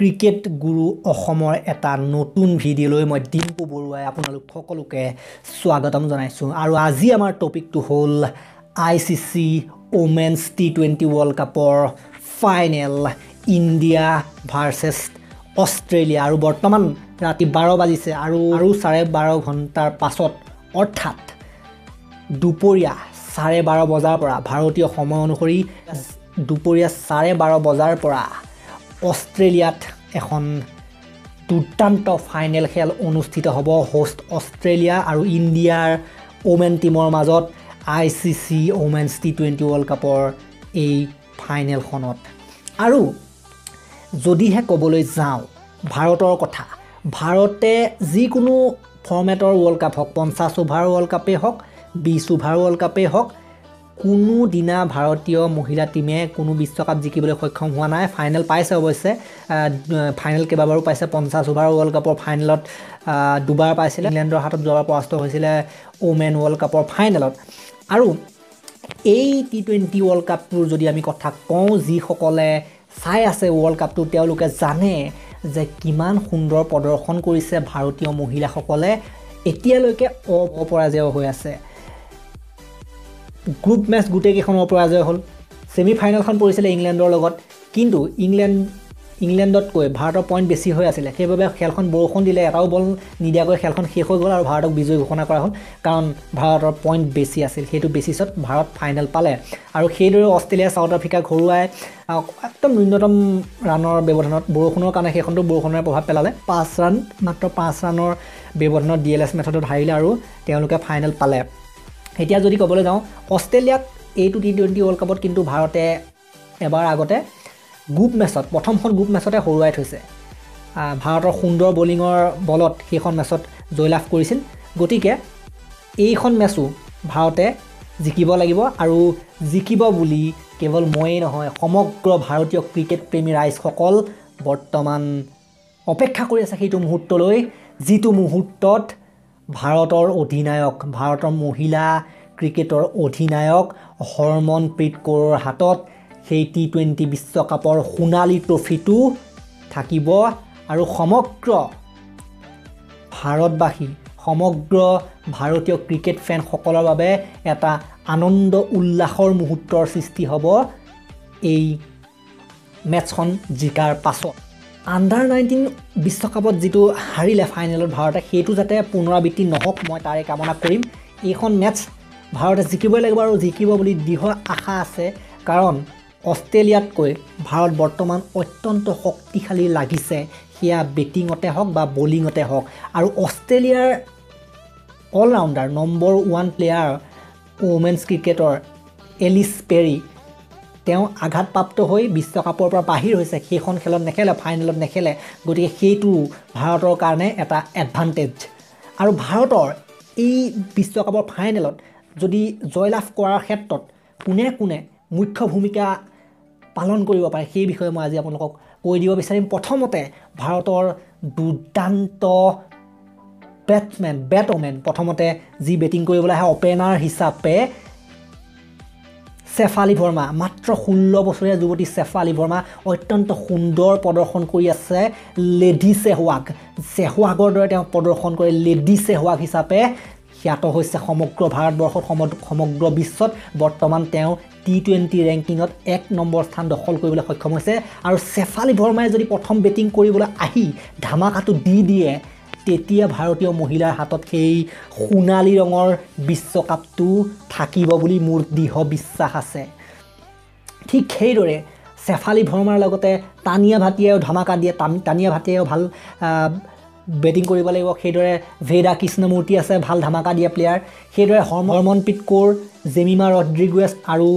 Cricket গুৰু অসমৰ এটা নতুন ভিডিঅ'লৈ মই ডিম্পু বৰুৱাই আপোনালোক সকলোকে স্বাগতম জনাইছোঁ। আৰু আজি আমাৰ টপিকটো হ'ল I C C women's T twenty world কাপৰ ফাইনেল ইণ্ডিয়া ভাৰ্চেছ অষ্ট্ৰেলিয়া। আৰু বৰ্তমান ৰাতি বাৰ বাজিছে আৰু আৰু চাৰে বাৰ ঘণ্টাৰ পাছত অৰ্থাৎ দুপৰীয়া চাৰে বাৰ বজাৰ পৰা ভাৰতীয় সময় অনুসৰি দুপৰীয়া চাৰে বাৰ বজাৰ পৰা অষ্ট্ৰেলিয়াত এখন দুৰ্দান্ত ফাইনেল খেল অনুষ্ঠিত হ'ব। হোষ্ট অষ্ট্ৰেলিয়া আৰু ইণ্ডিয়াৰ ওমেন টীমৰ মাজত I C C women's T twenty world কাপৰ এই ফাইনেলখনত। আৰু যদিহে ক'বলৈ যাওঁ ভাৰতৰ কথা ভাৰতে যিকোনো ফৰ্মেটৰ ৱৰ্ল্ড কাপ হওক পঞ্চাছ অভাৰ ৱৰ্ল্ড কাপেই হওক বিছ অভাৰ ৱৰ্ল্ড কাপেই হওক কোনোদিনা ভাৰতীয় মহিলা টীমে কোনো বিশ্বকাপ জিকিবলৈ সক্ষম হোৱা নাই। ফাইনেল পাইছে অৱশ্যে। ফাইনেল কেইবাবাৰো পাইছে। পঞ্চাছ অভাৰ ৱৰ্ল্ড কাপৰ ফাইনেলত দুবাৰ পাইছিলে। ইংলেণ্ডৰ হাতত যোৱাবাৰ পৰাস্ত হৈছিলে ওমেন ৱৰ্ল্ড কাপৰ ফাইনেলত আৰু এই টি টুৱেণ্টি ৱৰ্ল্ড কাপটোৰ যদি আমি কথা কওঁ যিসকলে চাই আছে ৱৰ্ল্ড কাপটো তেওঁলোকে জানে যে কিমান সুন্দৰ প্ৰদৰ্শন কৰিছে ভাৰতীয় মহিলাসকলে। এতিয়ালৈকে অপৰাজয় হৈ আছে। গ্ৰুপ মেচ গোটেইকেইখনৰ পৰাজয় হ'ল। ছেমি ফাইনেলখন পৰিছিলে ইংলেণ্ডৰ লগত কিন্তু ইংলেণ্ড ইংলেণ্ডতকৈ ভাৰতৰ পইণ্ট বেছি হৈ আছিলে। সেইবাবে খেলখন বৰষুণ দিলে এটাও বল নিদিয়াকৈ খেলখন শেষ হৈ গ'ল আৰু ভাৰতক বিজয়ী ঘোষণা কৰা হ'ল কাৰণ ভাৰতৰ পইণ্ট বেছি আছিল। সেইটো বেচিছত ভাৰত ফাইনেল পালে। আৰু সেইদৰে অষ্ট্ৰেলিয়া ছাউথ আফ্ৰিকাক হৰুৱাই একদম ন্যূনতম ৰাণৰ ব্যৱধানত বৰষুণৰ কাৰণে সেইখনটো বৰষুণৰ প্ৰভাৱ পেলালে। পাঁচ ৰাণ মাত্ৰ পাঁচ ৰাণৰ ব্যৱধানত ডি এল এছ মেথডত হাৰিলে আৰু তেওঁলোকে ফাইনেল পালে। এতিয়া যদি ক'বলৈ যাওঁ অষ্ট্ৰেলিয়াক এইটো টি টুৱেণ্টি ৱৰ্ল্ড কাপত কিন্তু ভাৰতে এবাৰ আগতে গ্ৰুপ মেচত প্ৰথমখন গ্ৰুপ মেচতে হৰুৱাই থৈছে। ভাৰতৰ সুন্দৰ বলিঙৰ বলত সেইখন মেচত জয়লাভ কৰিছিল। গতিকে এইখন মেচো ভাৰতে জিকিব লাগিব আৰু জিকিব বুলি কেৱল ময়েই নহয় সমগ্ৰ ভাৰতীয় ক্ৰিকেট প্ৰেমী ৰাইজসকল বৰ্তমান অপেক্ষা কৰি আছে সেইটো মুহূৰ্তলৈ। যিটো মুহূৰ্তত ভাৰতৰ অধিনায়ক ভাৰতৰ মহিলা ক্ৰিকেটৰ অধিনায়ক হৰমনপ্ৰীত কৌৰৰ হাতত সেই টি টুৱেণ্টি বিশ্বকাপৰ সোণালী ট্ৰফিটো থাকিব আৰু সমগ্ৰ ভাৰতবাসী সমগ্ৰ ভাৰতীয় ক্ৰিকেট ফেনসকলৰ বাবে এটা আনন্দ উল্লাসৰ মুহূৰ্তৰ সৃষ্টি হ'ব এই মেটছখন জিকাৰ পাছত। আণ্ডাৰ নাইনটিন বিশ্বকাপত যিটো হাৰিলে ফাইনেলত ভাৰতে সেইটো যাতে পুনৰাবৃত্তি নহওক মই তাৰে কামনা কৰিম। এইখন মেটছ ভাৰতে জিকিবই লাগিব আৰু জিকিব বুলি দৃঢ় আশা আছে। কাৰণ অষ্ট্ৰেলিয়াতকৈ ভাৰত বৰ্তমান অত্যন্ত শক্তিশালী লাগিছে। সেয়া বেটিঙতে হওক বা বলিঙতে হওক। আৰু অষ্ট্ৰেলিয়াৰ allrounder number one player women's ক্ৰিকেটৰ এলিছ পেৰী তেওঁ আঘাতপ্ৰাপ্ত হৈ বিশ্বকাপৰ পৰা বাহিৰ হৈছে। সেইখন খেলত নেখেলে ফাইনেলত নেখেলে। গতিকে সেইটো ভাৰতৰ কাৰণে এটা এডভান্টেজ আৰু ভাৰতৰ এই বিশ্বকাপৰ ফাইনেলত যদি জয়লাভ কৰাৰ ক্ষেত্ৰত কোনে কোনে মুখ্য ভূমিকা পালন কৰিব পাৰে সেই বিষয়ে মই আজি আপোনালোকক কৈ দিব বিচাৰিম। প্ৰথমতে ভাৰতৰ দুৰ্দান্ত বেটছমেন বেটমেন প্ৰথমতে যি বেটিং কৰিবলৈ আহে অপেনাৰ হিচাপে চেফালী বৰ্মা। মাত্ৰ ষোল্ল বছৰীয়া যুৱতী চেফালী বৰ্মা অত্যন্ত সুন্দৰ প্ৰদৰ্শন কৰি আছে লেডি চেহৱাগ। চেহৱাগৰ দৰে তেওঁ প্ৰদৰ্শন কৰে লেডি চেহৱাগ হিচাপে। খ্যাত হৈছে সমগ্ৰ ভাৰতবৰ্ষত সমগ্ৰ বিশ্বত। বৰ্তমান তেওঁ টি টুৱেণ্টি ৰেংকিঙত এক নম্বৰ স্থান দখল কৰিবলৈ সক্ষম হৈছে। আৰু চেফালী বৰ্মাই যদি প্ৰথম বেটিং কৰিবলৈ আহি ধামাকাটো দি দিয়ে তেতিয়া ভাৰতীয় মহিলাৰ হাতত সেই সোণালী ৰঙৰ বিশ্বকাপটো থাকিব বুলি মোৰ দৃঢ় বিশ্বাস আছে। ঠিক সেইদৰে চেফালী ভৰ্মাৰ লগতে তানিয়া ভাটিয়াইও ধামাকা দিয়ে। তানিয়া ভাটিয়াইও ভাল বেটিং কৰিব লাগিব। সেইদৰে ভেদা কৃষ্ণমূৰ্তি আছে ভাল ধামাকা দিয়া প্লেয়াৰ সেইদৰে হৰমনপ্ৰীত কৌৰ জেমিমা ৰড্ৰিগুৱেছ আৰু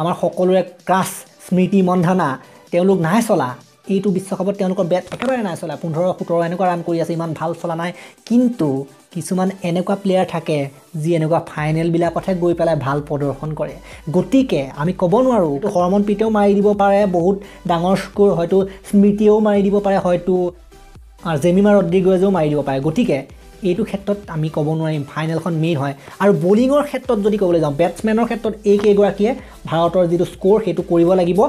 আমাৰ সকলোৰে ক্ৰাছ স্মৃতি মন্ধানা তেওঁলোক নাই চলা। এইটো বিশ্বকাপত তেওঁলোকৰ বেট একেবাৰে নাই চলা। পোন্ধৰ সোতৰ এনেকুৱা ৰান কৰি আছে ইমান ভাল চলা নাই। কিন্তু কিছুমান এনেকুৱা প্লেয়াৰ থাকে যি এনেকুৱা ফাইনেলবিলাকতহে গৈ পেলাই ভাল প্ৰদৰ্শন কৰে। গতিকে আমি ক'ব নোৱাৰোঁ হৰমনপ্ৰীতেও মাৰি দিব পাৰে বহুত ডাঙৰ স্ক'ৰ হয়তো স্মৃতিয়েও মাৰি দিব পাৰে হয়তো জেমিমা ৰদ্ৰিগেজেও মাৰি দিব পাৰে। গতিকে এইটো ক্ষেত্ৰত আমি ক'ব নোৱাৰিম ফাইনেলখন মেইন হয়। আৰু বলিঙৰ ক্ষেত্ৰত যদি ক'বলৈ যাওঁ বেটছমেনৰ ক্ষেত্ৰত এইকেইগৰাকীয়ে ভাৰতৰ যিটো স্ক'ৰ সেইটো কৰিব লাগিব।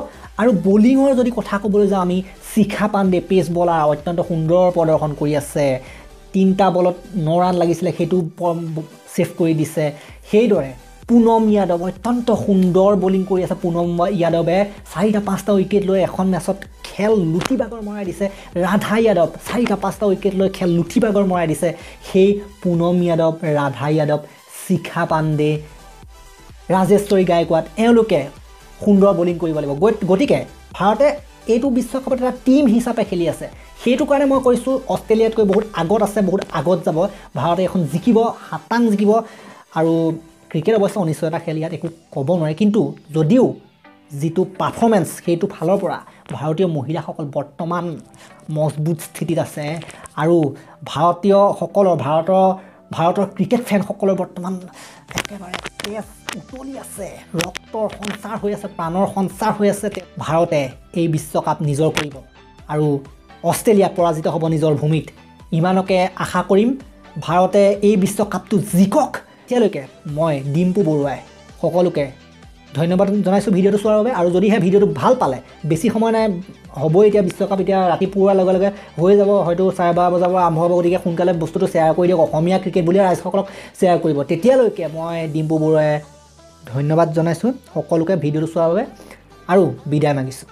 আৰু বলিঙৰ যদি কথা ক'বলৈ যাওঁ আমি শিখা পাণ্ডে পেচ বলাৰ অত্যন্ত সুন্দৰ প্ৰদৰ্শন কৰি আছে। তিনিটা বলত ন ৰান লাগিছিলে সেইটো ছেভ কৰি দিছে। সেইদৰে পুনম য়াদৱ। অত্যন্ত সুন্দৰ বলিং কৰি আছে পুনম য়াদৱে। চাৰিটা পাঁচটা উইকেট লৈ এখন মেচত খেল লুটি বাগৰ মৰাই দিছে। ৰাধা য়াদৱ চাৰিটা পাঁচটা উইকেট লৈ খেল লুটি বাগৰ মৰাই দিছে। সেই পুনম য়াদৱ ৰাধা য়াদৱ শিখা পাণ্ডে ৰাজেশ্বৰী গায়কোৱাড এওঁলোকে সুন্দৰ বলিং কৰিব লাগিব। গতিকে ভাৰতে এইটো বিশ্বকাপত এটা টীম হিচাপে খেলি আছে। সেইটো কাৰণে মই কৈছোঁ অষ্ট্ৰেলিয়াতকৈ বহুত আগত আছে বহুত আগত যাব। ভাৰতে এখন জিকিব সাতাং জিকিব আৰু ক্ৰিকেট অৱশ্যে অনিশ্চয়তা খেল ইয়াত একো ক'ব নোৱাৰে। কিন্তু যদিও যিটো পাৰফৰ্মেঞ্চ সেইটো ফালৰ পৰা ভাৰতীয় মহিলাসকল বৰ্তমান মজবুত স্থিতিত আছে আৰু ভাৰতীয়সকলৰ ভাৰতৰ ভাৰতৰ ক্ৰিকেট ফেনসকলৰ বৰ্তমান একেবাৰে তেজ উতলি আছে ৰক্তৰ সঞ্চাৰ হৈ আছে প্ৰাণৰ সঞ্চাৰ হৈ আছে। ভাৰতে এই বিশ্বকাপ নিজৰ কৰিব আৰু অষ্ট্ৰেলিয়া পৰাজিত হ'ব নিজৰ ভূমিত। ইমানকে আশা কৰিম ভাৰতে এই বিশ্বকাপটো জিকক। এতিয়ালৈকে মই ডিম্পু বৰুৱাই সকলোকে ধন্যবাদ জনাইছোঁ ভিডিঅ'টো চোৱাৰ বাবে আৰু যদিহে ভিডিঅ'টো ভাল পালে বেছি সময় নাই হ'বই এতিয়া বিশ্বকাপ এতিয়া ৰাতিপুৱাৰ লগে লগে হৈ যাব হয়তো চাৰে বাৰ বজাৰ পৰা আৰম্ভ হ'ব গতিকে সোনকালে বস্তুটো শ্বেয়াৰ কৰি দিয়ক অসমীয়া ক্ৰিকেট বুলি ৰাইজসকলক শ্বেয়াৰ কৰিব। তেতিয়ালৈকে মই ডিম্পু বৰুৱাই ধন্যবাদ জনাইছোঁ সকলোকে ভিডিঅ'টো চোৱাৰ বাবে আৰু বিদায় মাগিছোঁ।